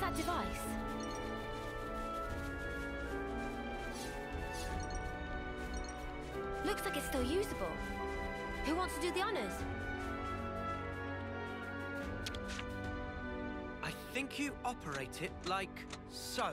What's that device? Looks like it's still usable. Who wants to do the honors? I think you operate it like so.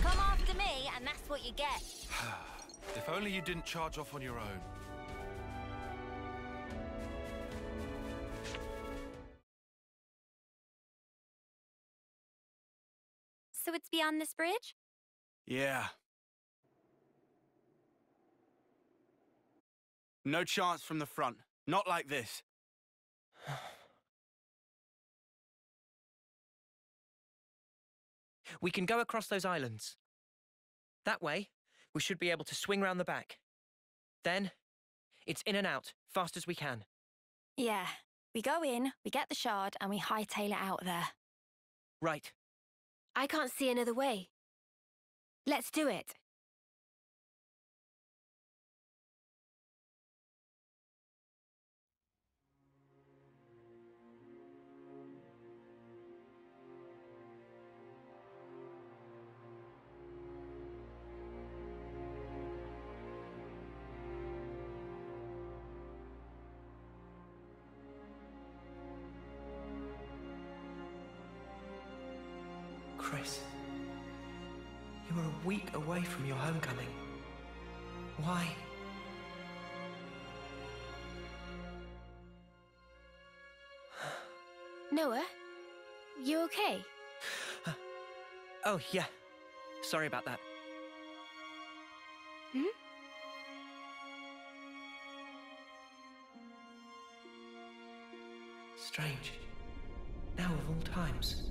Come after me, and that's what you get. If only you didn't charge off on your own. So it's beyond this bridge? Yeah. No chance from the front. Not like this. We can go across those islands. That way, we should be able to swing round the back. Then, it's in and out, fast as we can. Yeah. We go in, we get the shard, and we hightail it out there. Right. I can't see another way. Let's do it. Noah, you okay? Oh, yeah. Sorry about that. Hmm? Strange. Now of all times.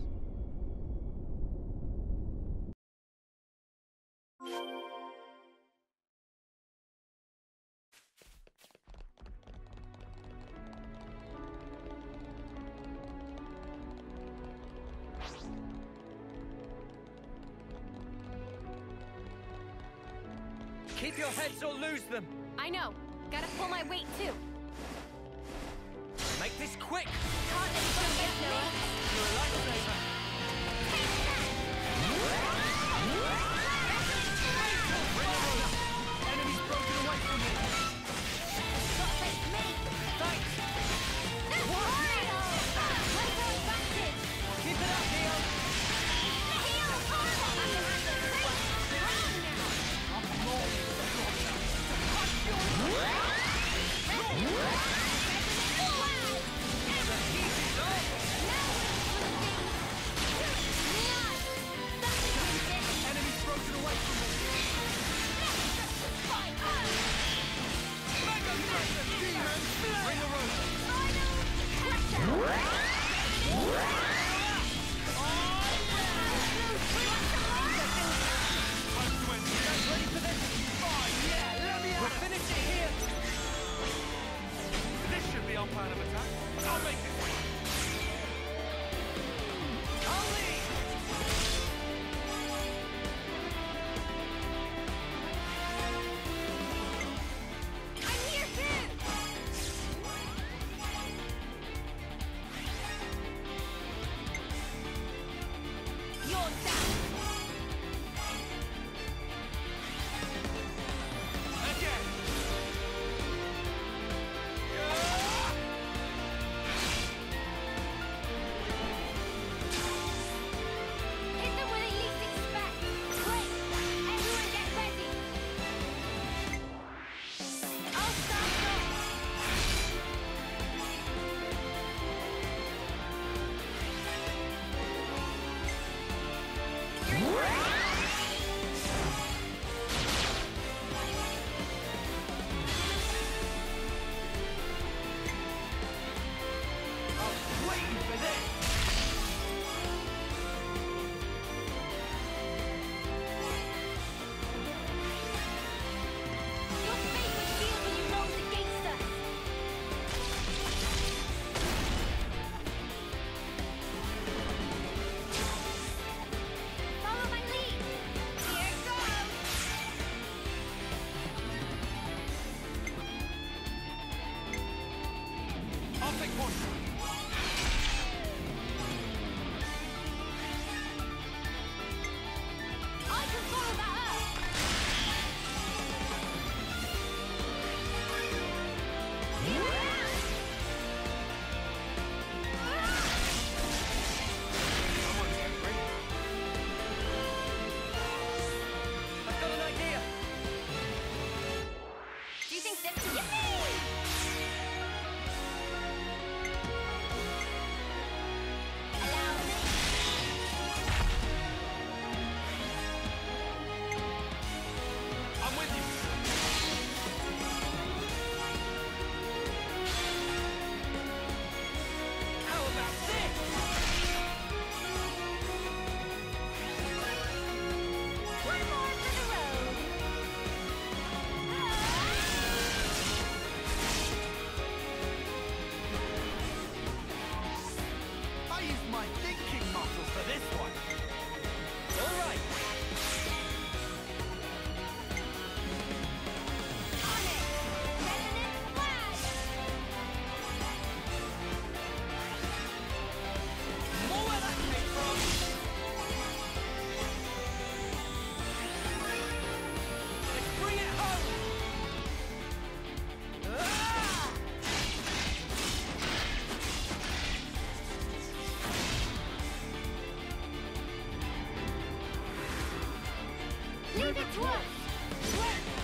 Leave it to us!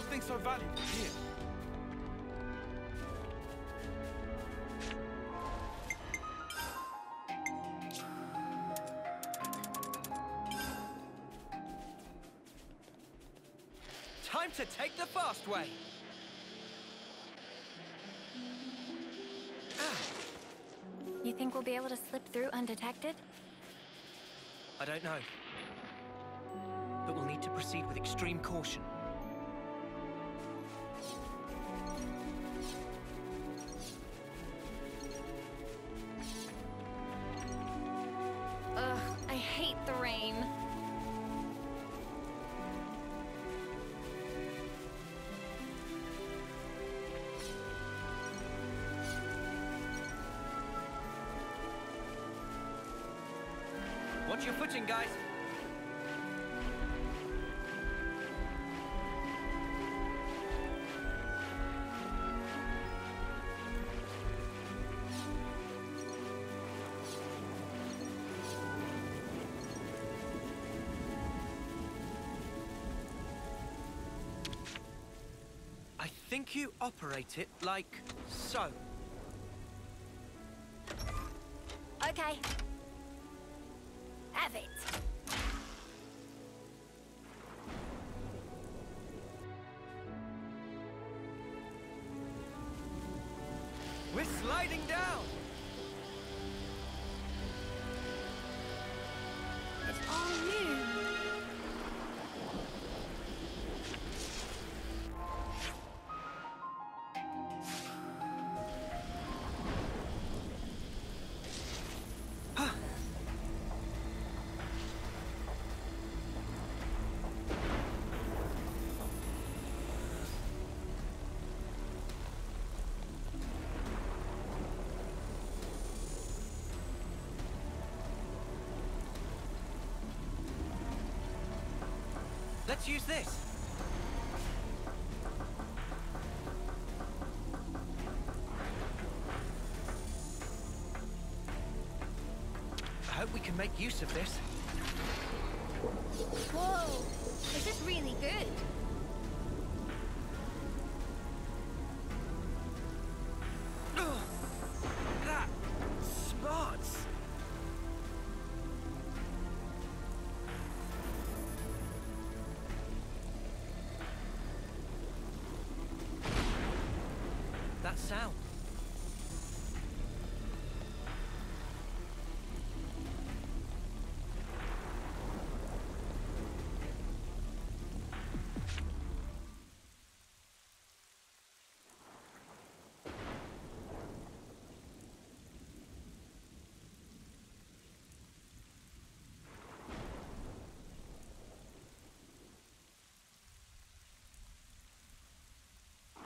Something so valuable here. Time to take the fast way. You think we'll be able to slip through undetected? I don't know. But we'll need to proceed with extreme caution. You operate it like so. Let's use this. I hope we can make use of this. Whoa! This is really good. That sound.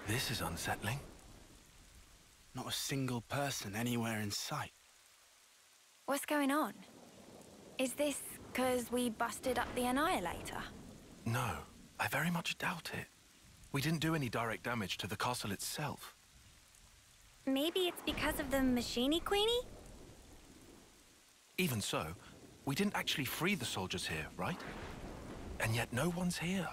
This is unsettling. Not a single person anywhere in sight. What's going on? Is this because we busted up the Annihilator? No, I very much doubt it. We didn't do any direct damage to the castle itself. Maybe it's because of the Machini Queenie? Even so, we didn't actually free the soldiers here, right? And yet no one's here.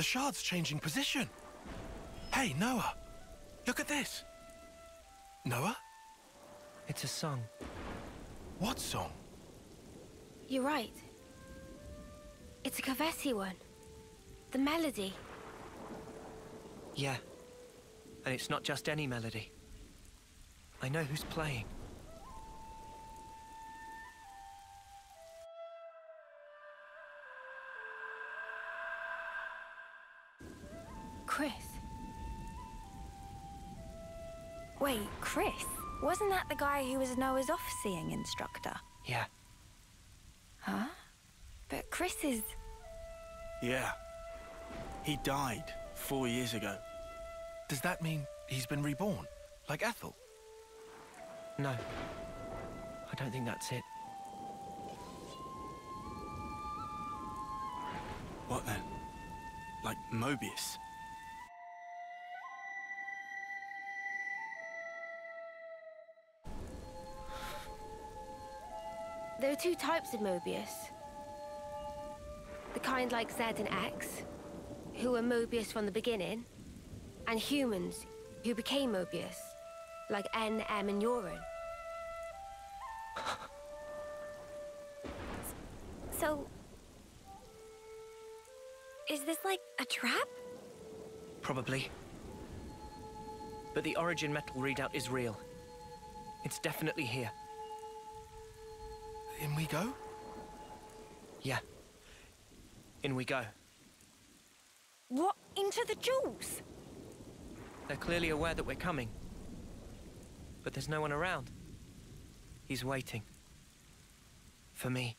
The shard's changing position. Hey, Noah. Look at this. Noah? It's a song. What song? You're right. It's a Kevesi one. The melody. Yeah. And it's not just any melody. I know who's playing. Crys? Wasn't that the guy who was Noah's off-seeing instructor? Yeah. Huh? But Crys is... Yeah. He died four years ago. Does that mean he's been reborn? Like Ethel? No. I don't think that's it. What then? Like Moebius? There are two types of Moebius. The kind like Z and X, who were Moebius from the beginning, and humans who became Moebius, like N, M, and Urine. So... Is this like a trap? Probably. But the origin metal readout is real. It's definitely here. In we go? Yeah. In we go. What? Into the jewels? They're clearly aware that we're coming. But there's no one around. He's waiting. For me.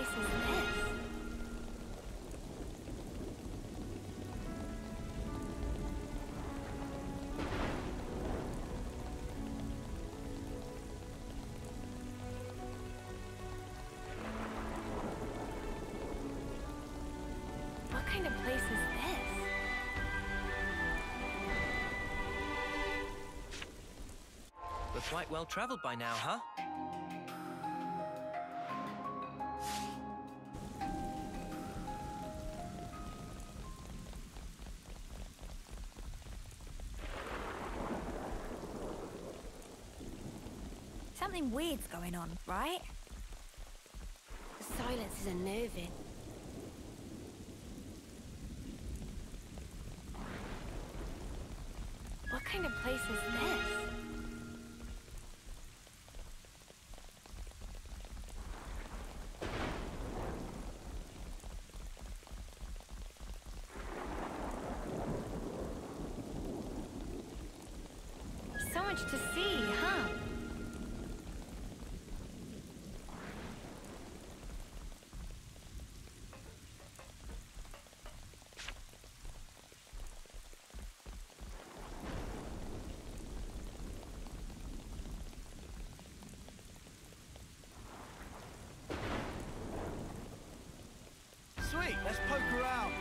Place is this? What kind of place is this? Well traveled by now, huh? Something weird's going on, right? The silence is unnerving. What kind of place is this? So much to see, huh? Sweet, let's poke around.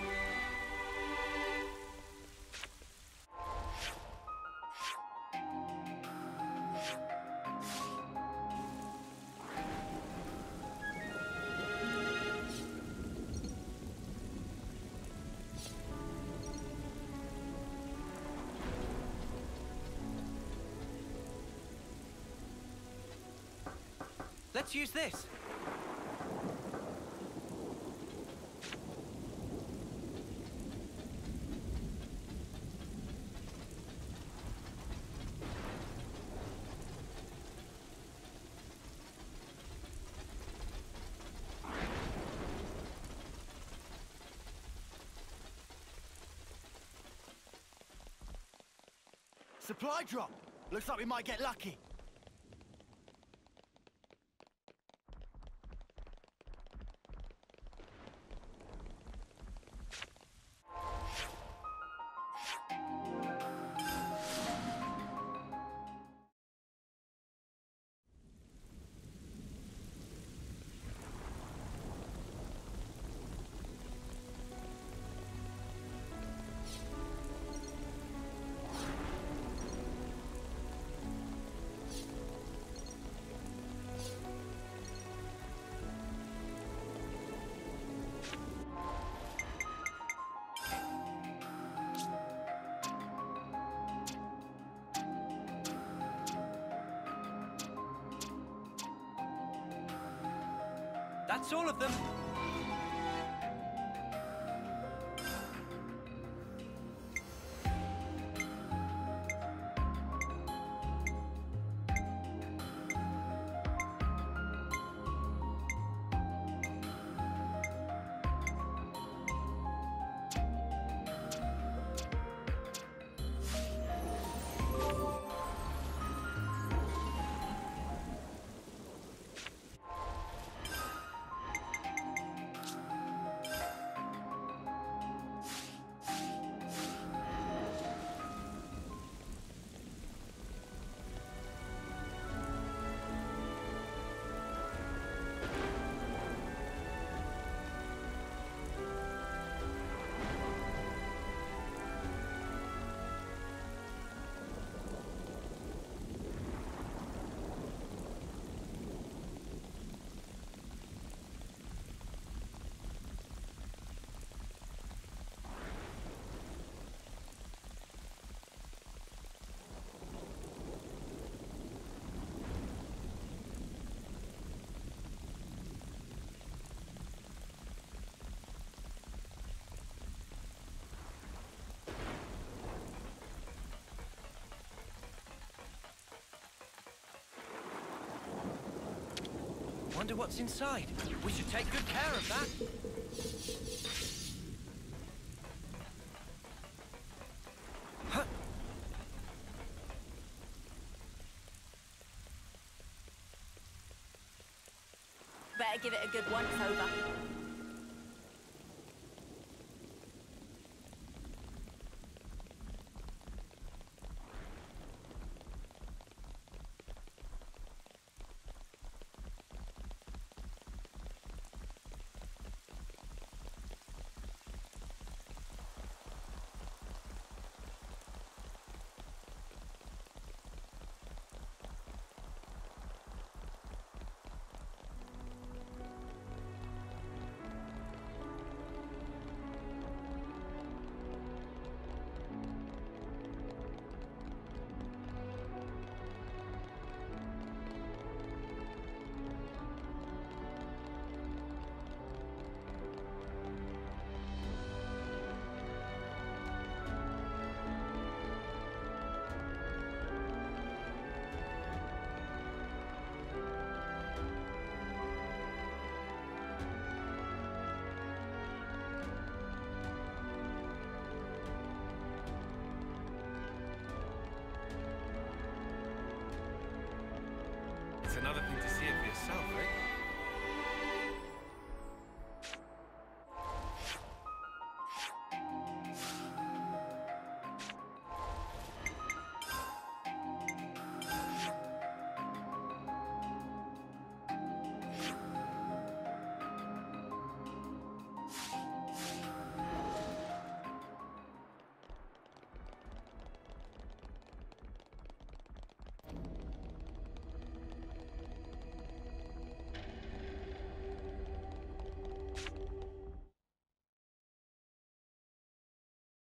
Let's use this. Supply drop. Looks like we might get lucky. Wonder what's inside. We should take good care of that. Yourself, eh?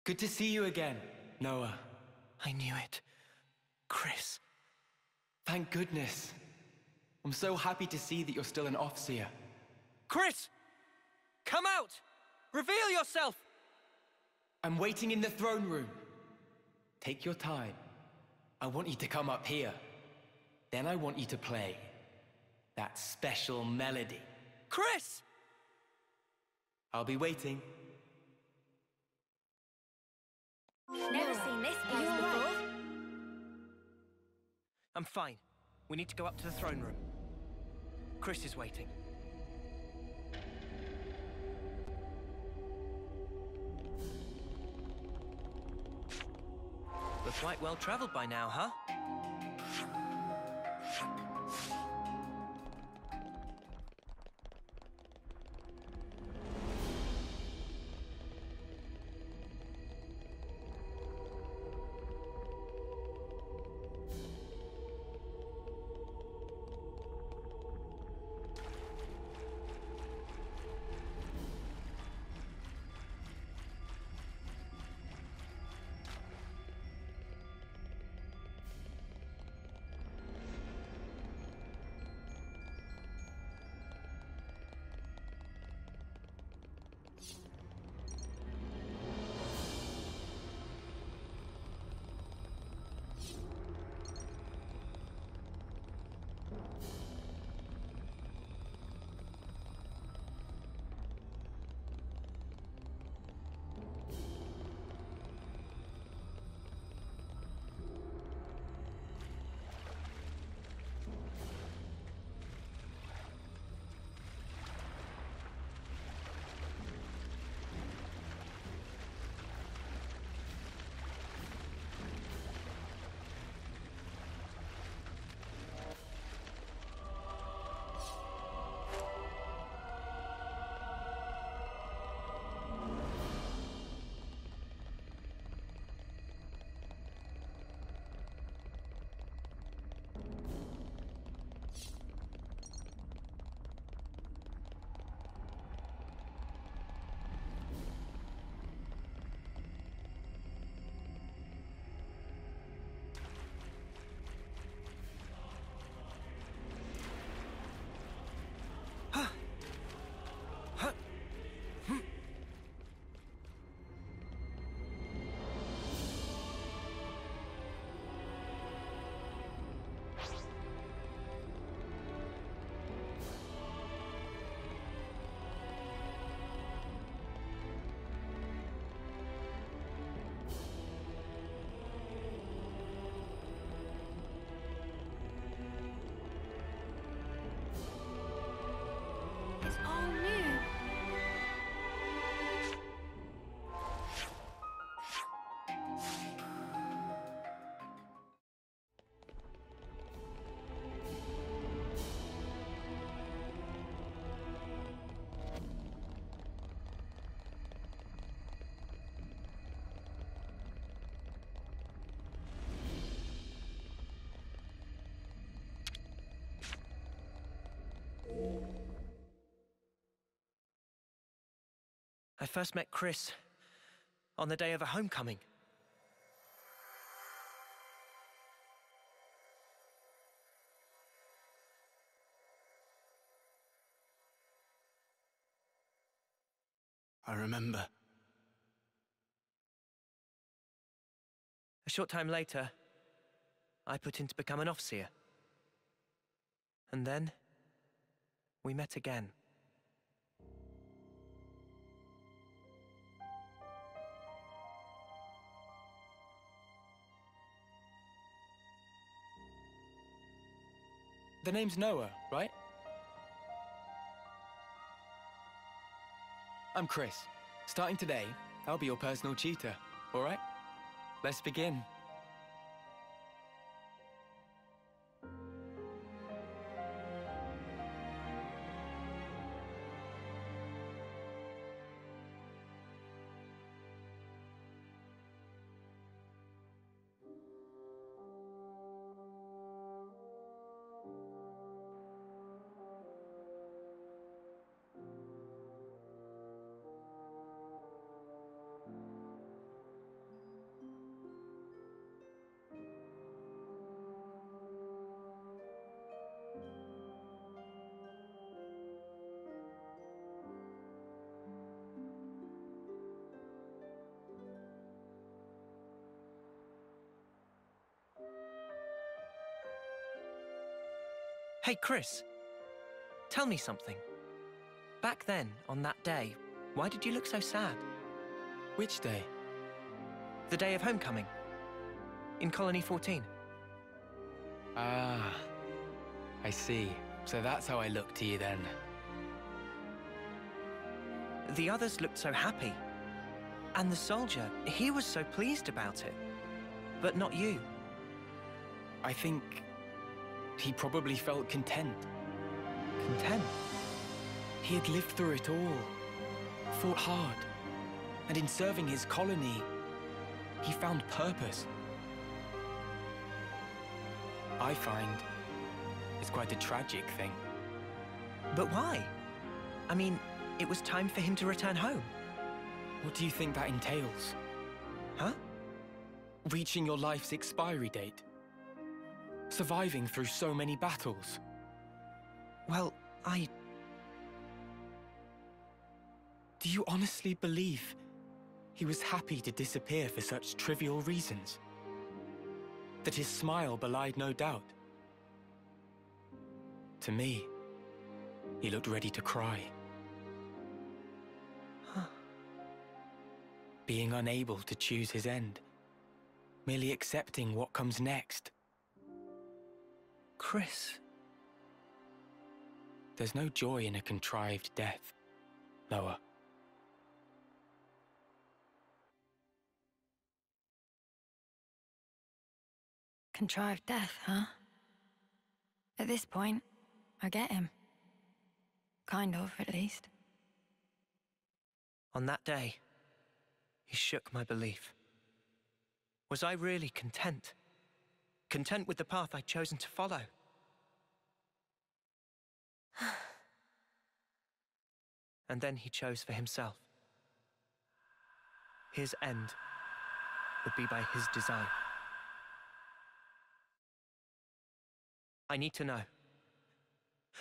Good to see you again, Noah. I knew it. Crys. Thank goodness. I'm so happy to see that you're still an Off-seer. Crys! Come out! Reveal yourself! I'm waiting in the throne room. Take your time. I want you to come up here. Then I want you to play that special melody. Crys! I'll be waiting. Never seen this place before. right? I'm fine. We need to go up to the throne room. Crys is waiting. We're quite well traveled by now, huh? I first met Crys on the day of a homecoming. I remember. A short time later, I put in to become an officer, And then, we met again. The name's Noah, right? I'm Crys. Starting today, I'll be your personal tutor, all right? Let's begin. Hey, Crys. Tell me something. Back then, on that day, why did you look so sad? Which day? The day of homecoming. In Colony 14. Ah, I see. So that's how I looked to you then. The others looked so happy. And the soldier, he was so pleased about it. But not you. I think he probably felt content. Content. He had lived through it all, fought hard, and in serving his colony, he found purpose. I find it's quite a tragic thing. But why? I mean, it was time for him to return home. What do you think that entails? Huh? Reaching your life's expiry date? Surviving through so many battles? Well, I... Do you honestly believe he was happy to disappear for such trivial reasons? That his smile belied no doubt? To me, he looked ready to cry. Being unable to choose his end, merely accepting what comes next. Crys. There's no joy in a contrived death, Noah. Contrived death, huh? At this point, I get him. Kind of, at least. On that day, he shook my belief. Was I really content? Content with the path I'd chosen to follow? and then he chose for himself. His end would be by his design. I need to know.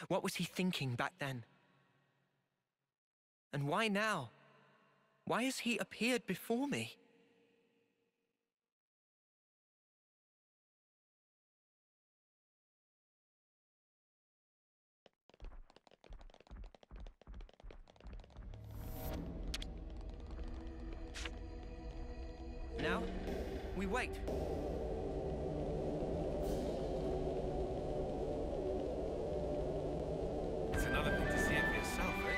What was he thinking back then? And why now? Why has he appeared before me? Now, we wait. It's another thing to see it for yourself, eh?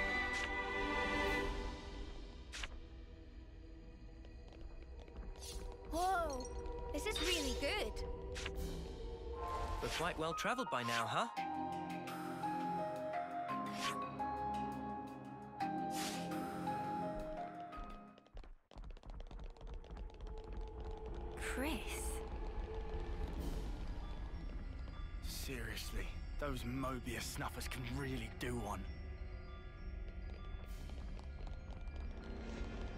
Whoa! This is really good. We're quite well traveled by now, huh? Mobius snuffers can really do one.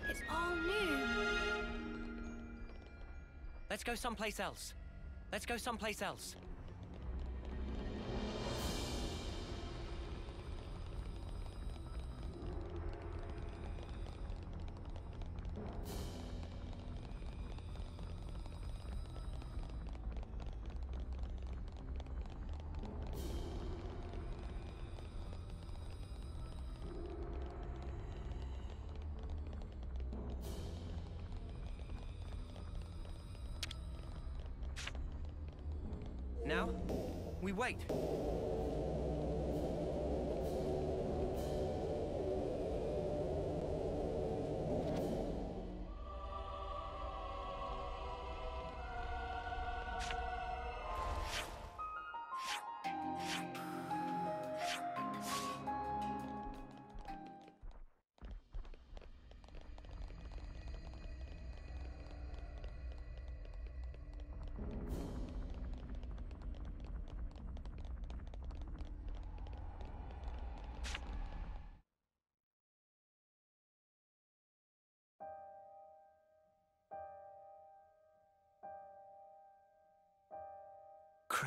It's all new. Let's go someplace else. Let's go someplace else. We wait.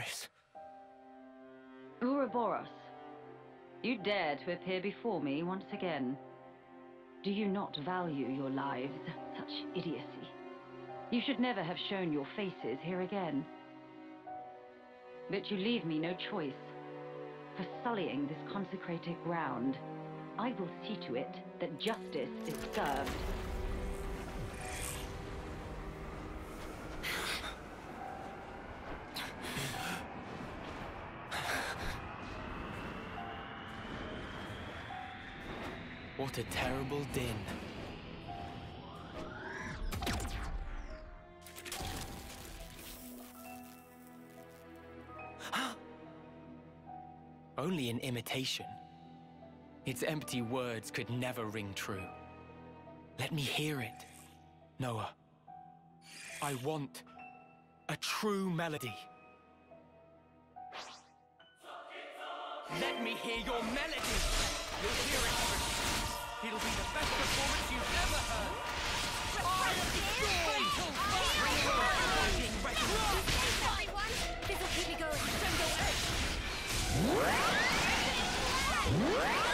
Crys. Ouroboros, you dare to appear before me once again. Do you not value your lives? Such idiocy. You should never have shown your faces here again. But you leave me no choice. For sullying this consecrated ground, I will see to it that justice is served. Terrible din. Only an imitation. Its empty words could never ring true. Let me hear it, Noah. I want a true melody. Let me hear your melody! You'll hear it. It'll be the best performance you've ever heard. The storm! Bring your raging regiment! This'll keep me going. Send away! We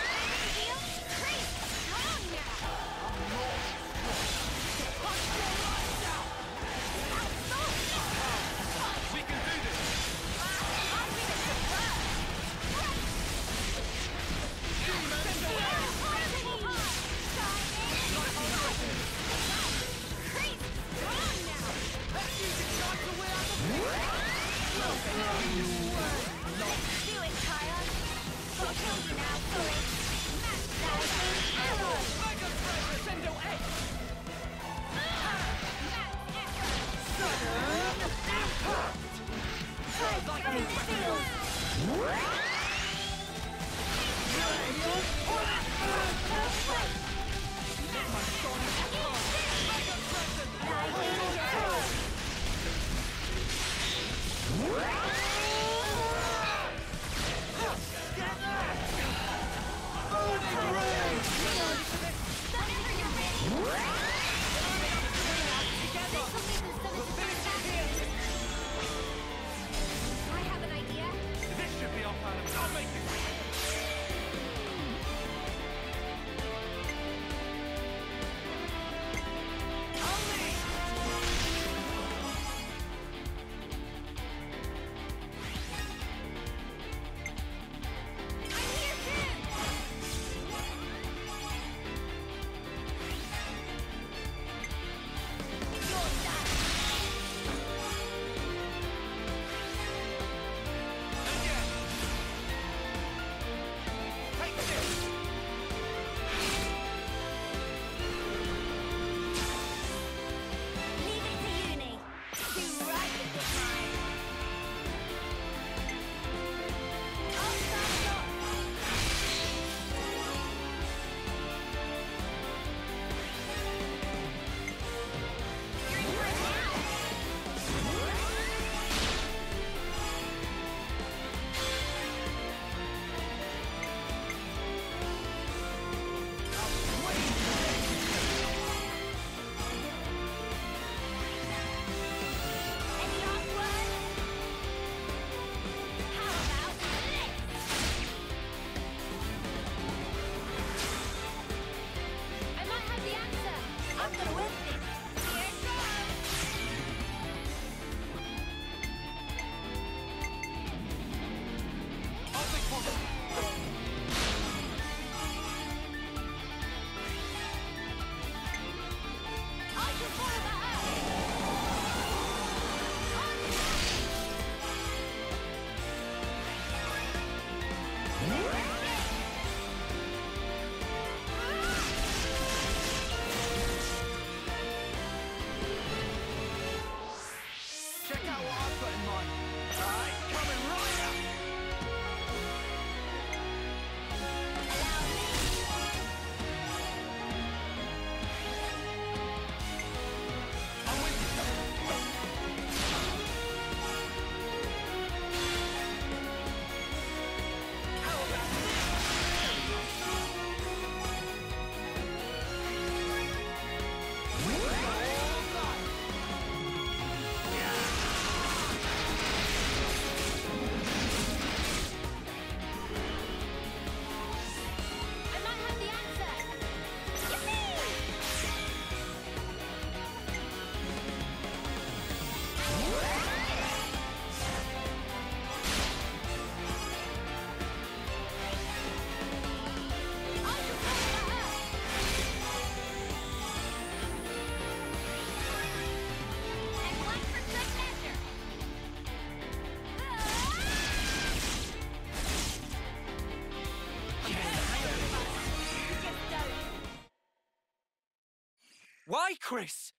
Crys?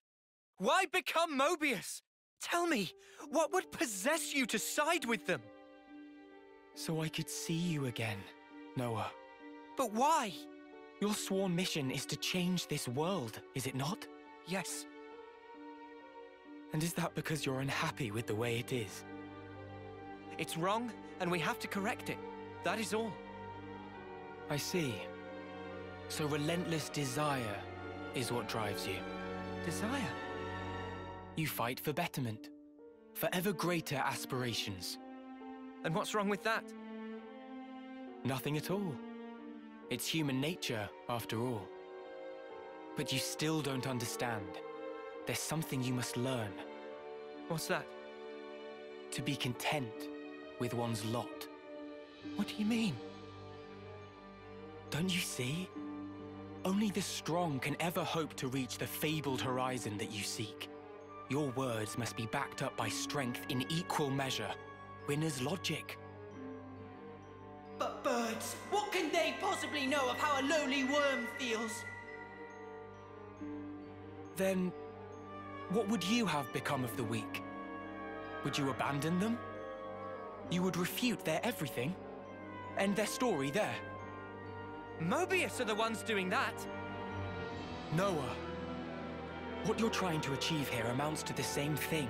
Why become Moebius? Tell me, what would possess you to side with them? So I could see you again, Noah. But why? Your sworn mission is to change this world, is it not? Yes, And is that because you're unhappy with the way it is? it's wrong, and we have to correct it. That is all. I see. So relentless desire is what drives you. Desire. You fight for betterment, for ever greater aspirations. And what's wrong with that? Nothing at all. It's human nature, after all. But you still don't understand. There's something you must learn What's that? to be content with one's lot. What do you mean? Don't you see? Only the strong can ever hope to reach the fabled horizon that you seek. Your words must be backed up by strength in equal measure. Winner's logic. But birds, what can they possibly know of how a lowly worm feels? Then, what would you have become of the weak? Would you abandon them? You would refute their everything? End their story there? Moebius are the ones doing that. Noah, what you're trying to achieve here amounts to the same thing.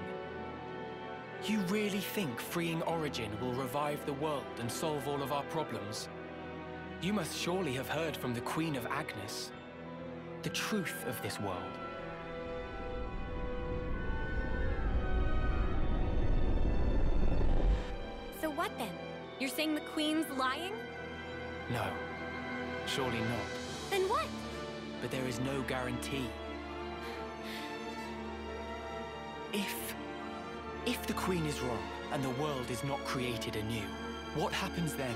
You really think freeing Origin will revive the world and solve all of our problems? You must surely have heard from the Queen of Agnus. The truth of this world. So what then? You're saying the Queen's lying? No, surely not. Then what? But there is no guarantee. If... If the Queen is wrong and the world is not created anew, what happens then?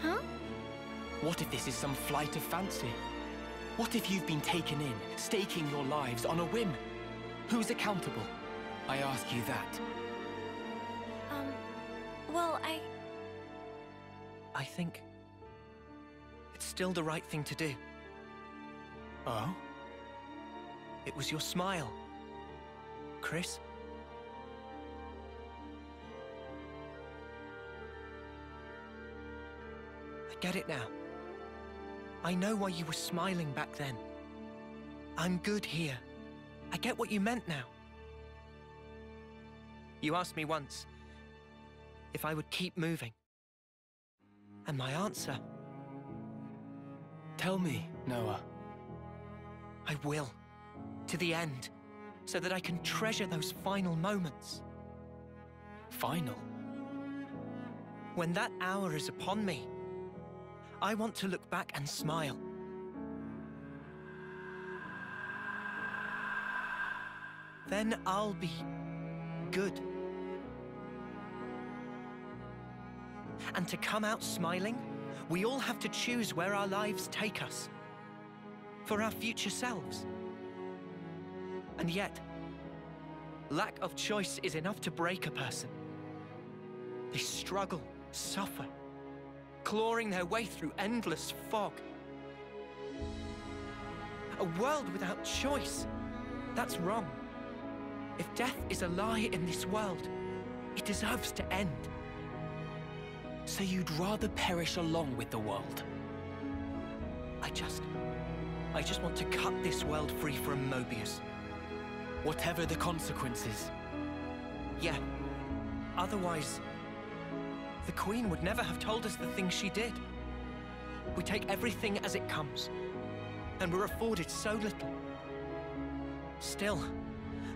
Huh? What if this is some flight of fancy? What if you've been taken in, staking your lives on a whim? Who's accountable? I ask you that. Um, well, I... I think it's still the right thing to do. Oh? It was your smile. Crys? I get it now. I know why you were smiling back then. I'm good here. I get what you meant now. You asked me once if I would keep moving. And my answer, Tell me, Noah. I will. To the end. So that I can treasure those final moments. Final. When that hour is upon me, I want to look back and smile. Then I'll be good. And to come out smiling, we all have to choose where our lives take us. For our future selves. And yet, lack of choice is enough to break a person. They struggle, suffer, clawing their way through endless fog. A world without choice. That's wrong. If death is a lie in this world, it deserves to end. So you'd rather perish along with the world? I just. I just want to cut this world free from Moebius. Whatever the consequences. Yeah. Otherwise, the Queen would never have told us the things she did. We take everything as it comes, and we're afforded so little. Still,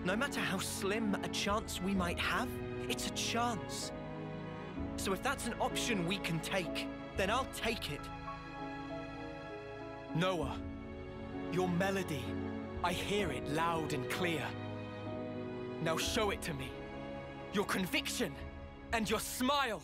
no matter how slim a chance we might have, it's a chance. So if that's an option we can take, then I'll take it. Noah, your melody. I hear it loud and clear. Now show it to me. Your conviction and your smile.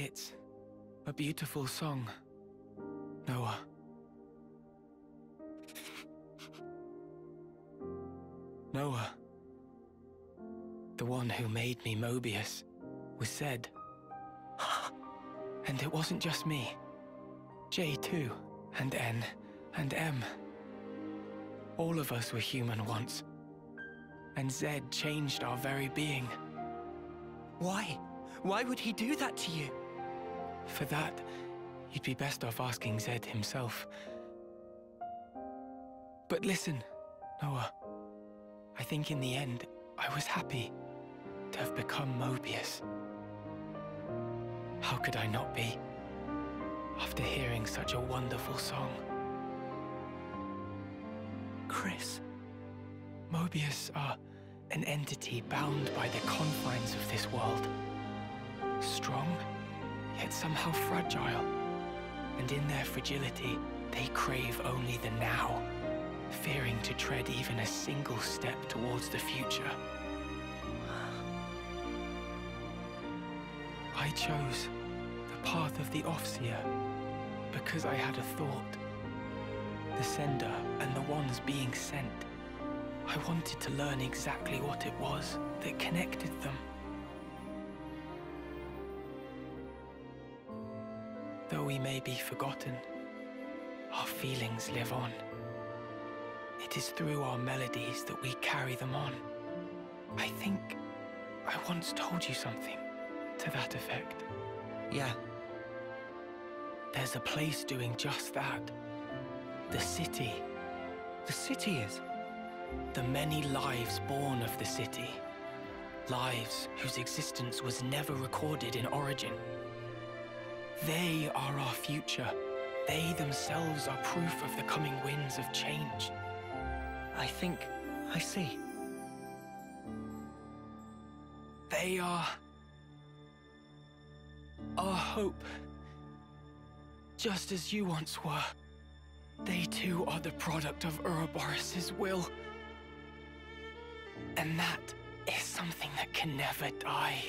It's a beautiful song, Noah. Noah, the one who made me Moebius, was Zed. and it wasn't just me. J too, and N, and M. All of us were human once. And Zed changed our very being. Why? Why would he do that to you? For that, you'd be best off asking Zed himself. But listen, Noah. I think in the end, I was happy to have become Moebius. How could I not be, after hearing such a wonderful song? Crys. Moebius are an entity bound by the confines of this world. Strong, yet somehow fragile. And in their fragility, they crave only the now fearing to tread even a single step towards the future. I chose the path of the Off-seer because I had a thought. The sender and the ones being sent. I wanted to learn exactly what it was that connected them. Though we may be forgotten, our feelings live on. It is through our melodies that we carry them on. I think I once told you something to that effect. Yeah. There's a place doing just that. The city. The city is? The many lives born of the city. Lives whose existence was never recorded in origin. They are our future. They themselves are proof of the coming winds of change. I think I see. They are our hope. Just as you once were. They too are the product of Ouroboros' will. And that is something that can never die.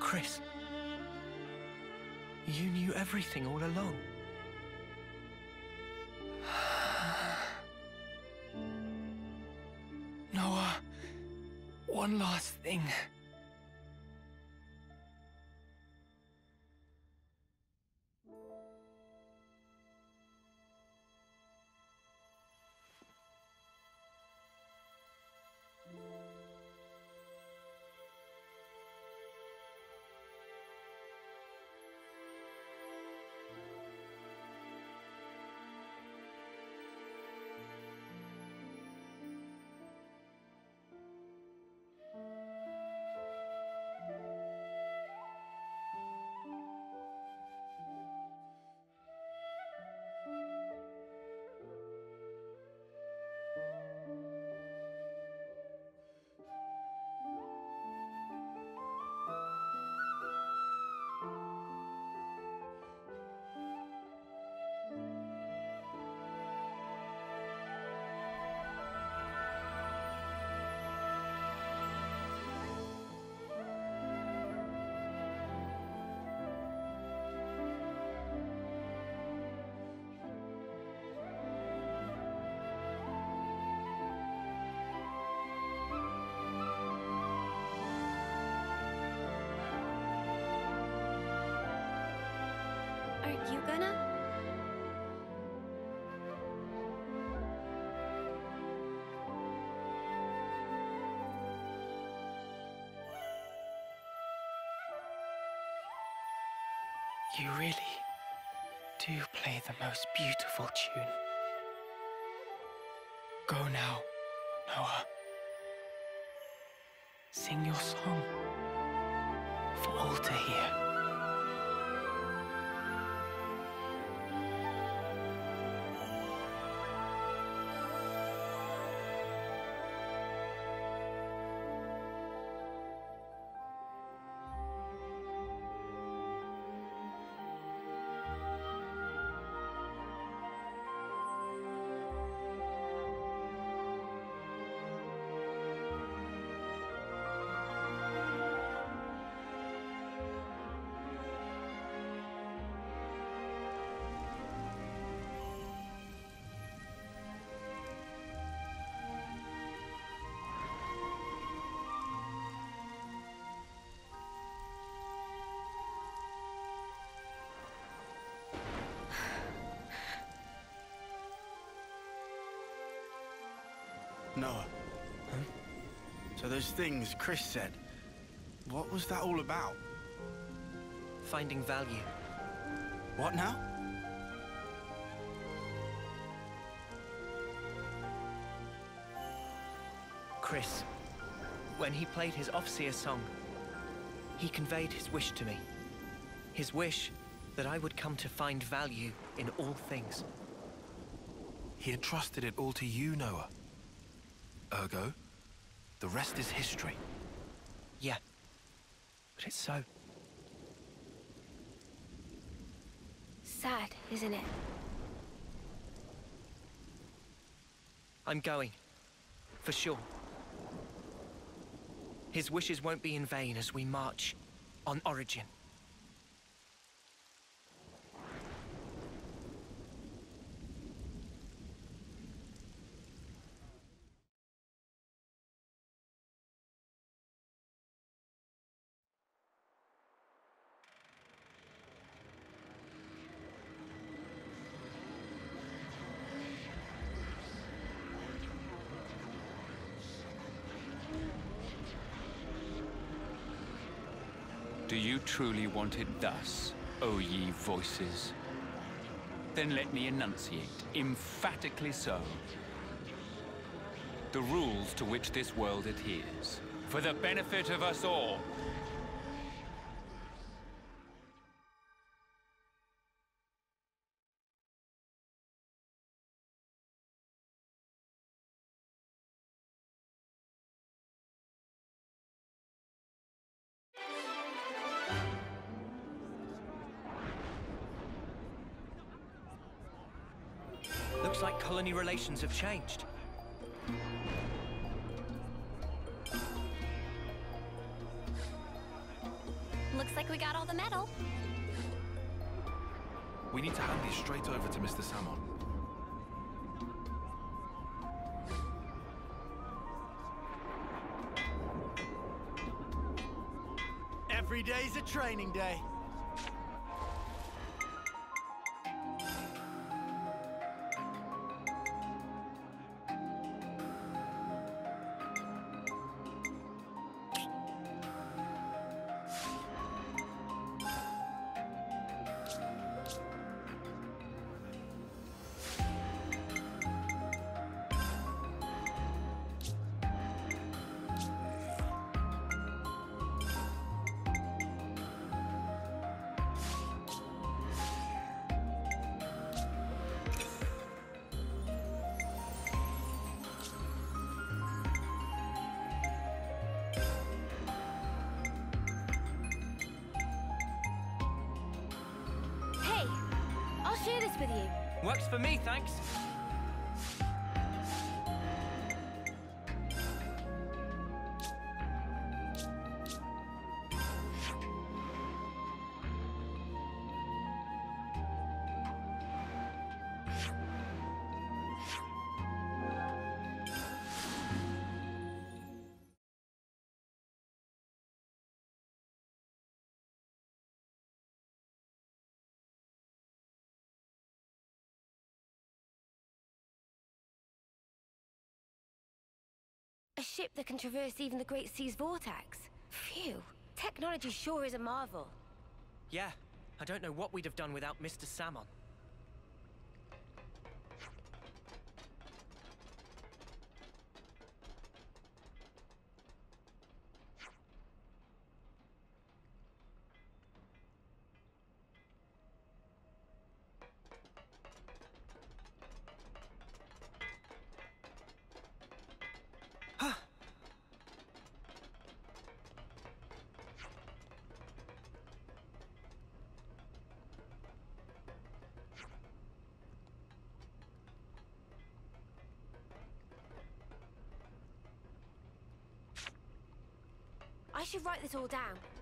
Crys. You knew everything all along. Noah, one last thing. You gonna? You really do play the most beautiful tune. Go now, Noah. Noah. Huh? So those things Crys said, what was that all about? Finding value. What now? Crys, when he played his Off-seer song, he conveyed his wish to me. His wish that I would come to find value in all things. He entrusted it all to you, Noah. Ergo, the rest is history. Yeah, but it's so. Sad, isn't it? I'm going. For sure. His wishes won't be in vain as we march on Origin. Do you truly want it thus, O ye voices? Then let me enunciate, emphatically so. The rules to which this world adheres, for the benefit of us all. Colony relations have changed. Looks like we got all the metal. We need to hand these straight over to Mr. Samon. Every day's a training day. Can traverse even the Great Sea's vortex. Phew. Technology sure is a marvel. Yeah, I don't know what we'd have done without Mr. Samon. This all down.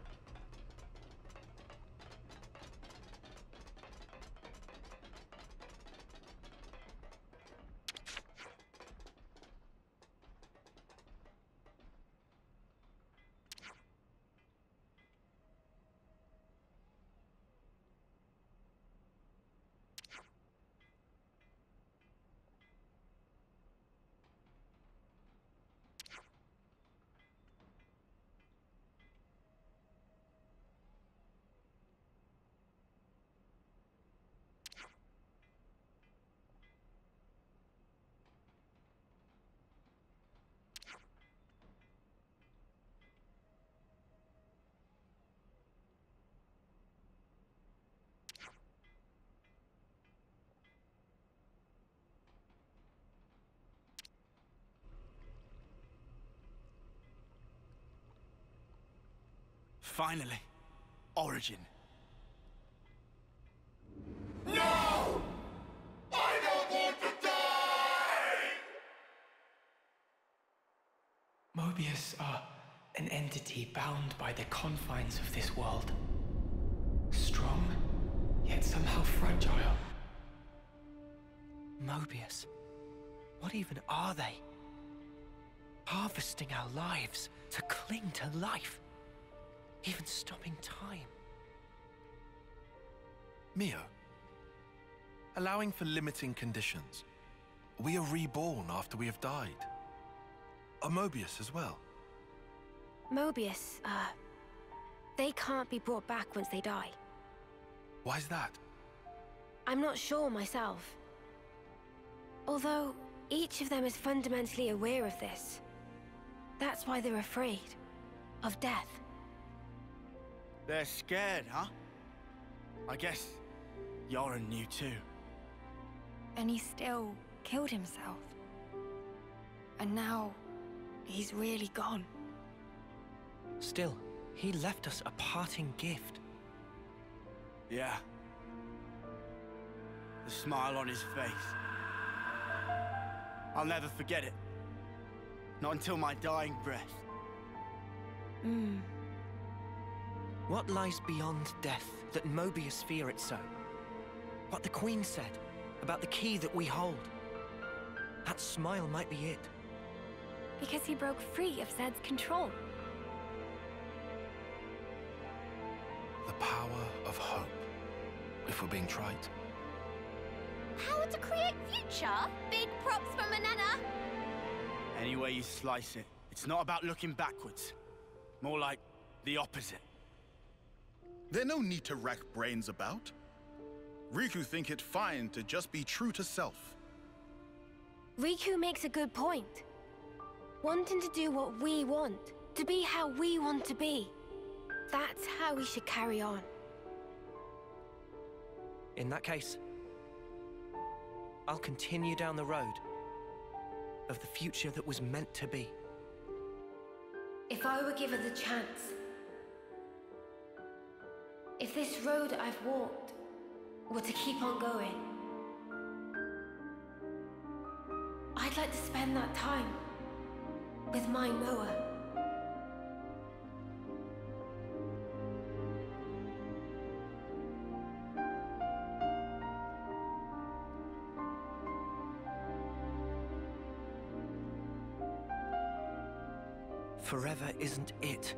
Finally. Origin. No! I don't want to die! Moebius are an entity bound by the confines of this world. Strong, yet somehow fragile. Moebius. What even are they? Harvesting our lives to cling to life. Even stopping time. Mio, allowing for limiting conditions, we are reborn after we have died. Are Moebius as well? Moebius, uh... They can't be brought back once they die. Why's that? I'm not sure myself. Although, each of them is fundamentally aware of this. That's why they're afraid. Of death. They're scared, huh? I guess Yoran knew too. And he still killed himself. And now, he's really gone. Still, he left us a parting gift. Yeah. The smile on his face. I'll never forget it. Not until my dying breath. Hmm. What lies beyond death that Moebius fear it so? What the Queen said about the key that we hold. That smile might be it. Because he broke free of Zed's control. The power of hope, if we're being trite. Power to create future? Big props for Manana. Any way you slice it, it's not about looking backwards. More like the opposite. There's no need to rack brains about. Riku think it fine to just be true to self. Riku makes a good point. Wanting to do what we want, to be how we want to be. That's how we should carry on. In that case, I'll continue down the road of the future that was meant to be. If I were given the chance, if this road I've walked were to keep on going, I'd like to spend that time with my Noah. Forever isn't it.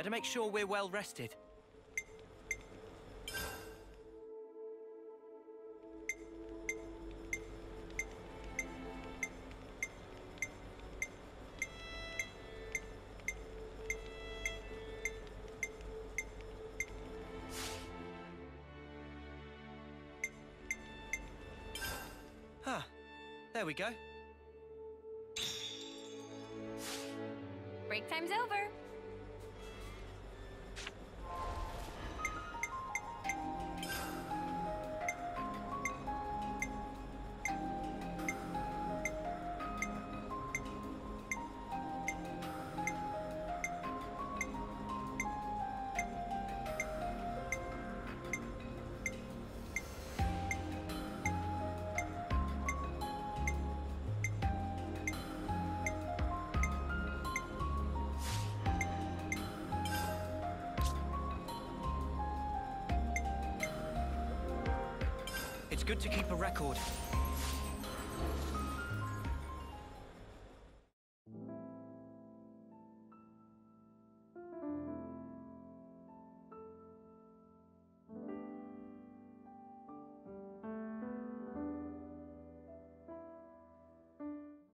Better make sure we're well rested. Record.